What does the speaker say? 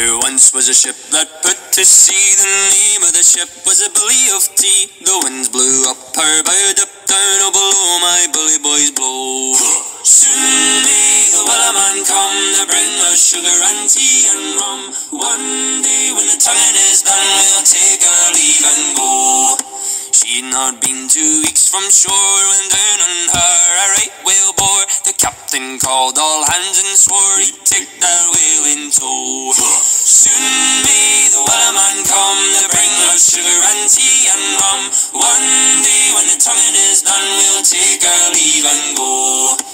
There once was a ship that put to sea. The name of the ship was a Billy of Tea. The winds blew up her bow, up down, oh below my bully boys blow. Soon may the Wellerman come to bring us sugar and tea and rum. One day when the tonguing is done, we'll take our leave and go. She'd not been two weeks from shore when down on her a right whale bore. The captain called all hands and swore he'd take that whale in sugar and tea and rum. One day when the tonguing is done, we'll take our leave and go.